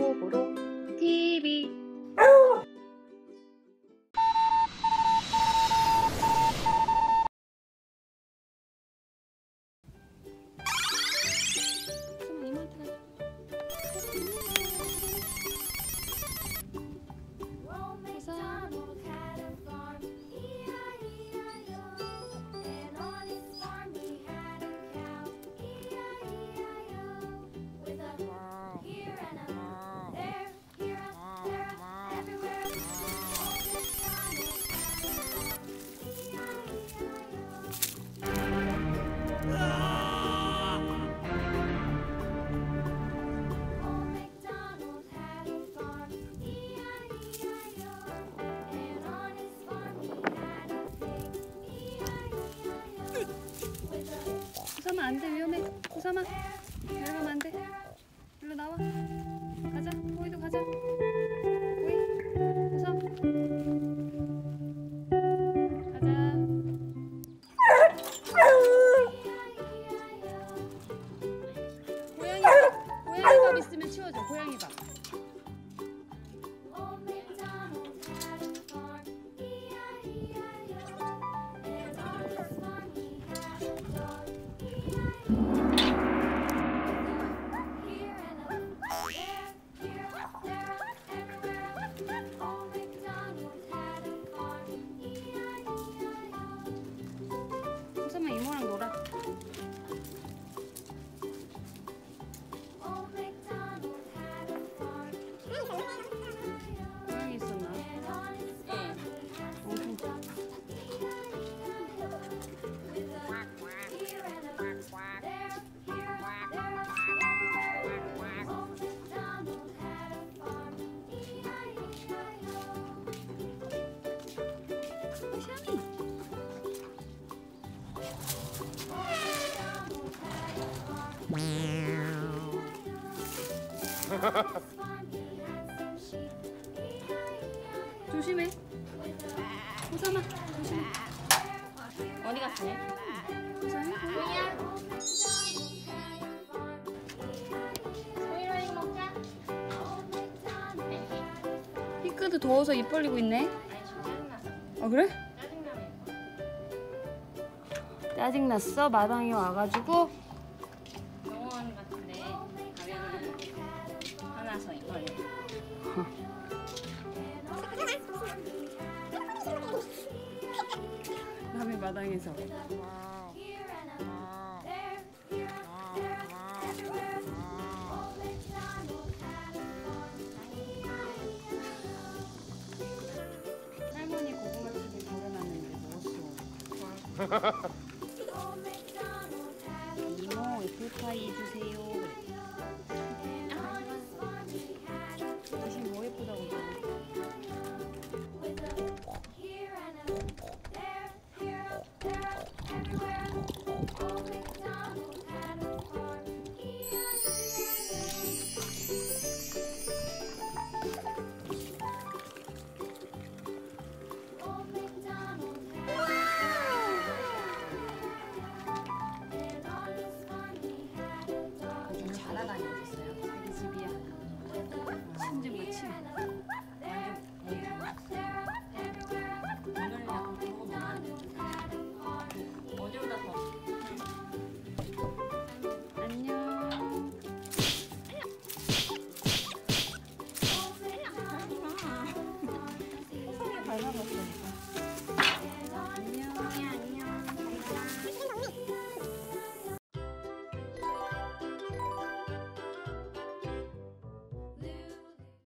호불호 TV 우삼아 안돼. 위험해. 우삼아. 내려가면 안 돼. 일로 나와. 가자. 보이도 가자. 보이. 우삼. 가자. 고양이 밥. 고양이 밥 있으면 치워줘. 고양이 밥 조심해 우삼아 조심해 어디 먹자. 피크도 더워서 입 벌리고 있네. 아 그래? 짜증났어 마당에 와가지고 나서 이걸 남의 마당에서. 할머니 고구마 집에 걸어놨는데 먹었어. 이모 애플파이 주세요 lovely.